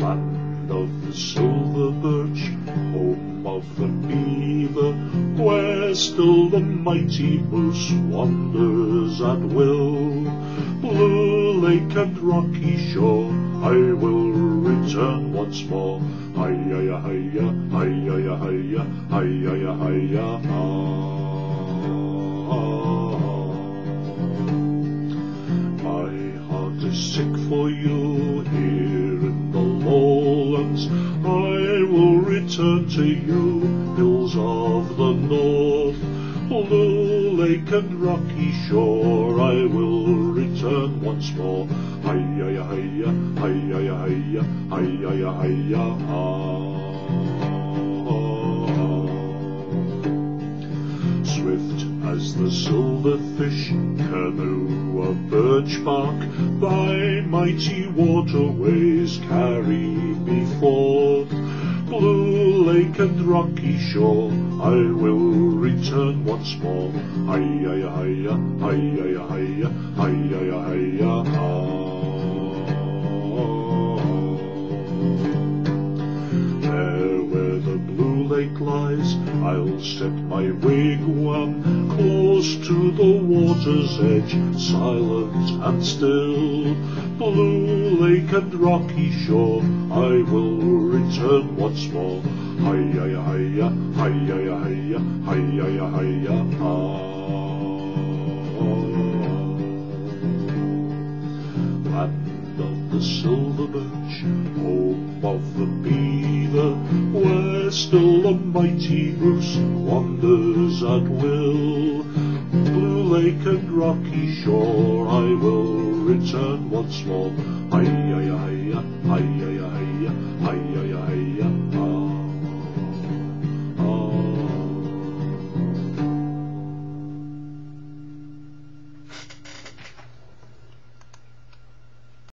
Land of the silver birch, home of the beaver, where still the mighty moose wanders at will. Blue lake and rocky shore, I will return once more. Hi-ya-ya, hi-ya, hi-ya-ya, hi-ya, hi-ya-ya, hi-ya, My sick for you here in the lowlands. I will return to you, hills of the north. Blue lake and rocky shore, I will return once more. Hi-ya-ya, hi-ya, hi-ya-ya, ah. As the silverfish canoe of birch bark, thy mighty waterways carry me forth. Blue lake and rocky shore, I will return once more. Hi-ya-ya, hi-ya, hi-ya-ya, lake lies, I'll set my wigwam close to the water's edge, silent and still. Blue lake and rocky shore, I will return once more. Hi-ya-ya, hi-ya, hi-ya-ya, hi-ya, hi-ya-ya, hi-ya, Land of the silver birch, home of the beaver, where still the mighty moose wanders at will. Blue lake and rocky shore, I will return once more. Hi-ya, hi-ya-ya, hi-ya, hi-ya-ya, hi-ya,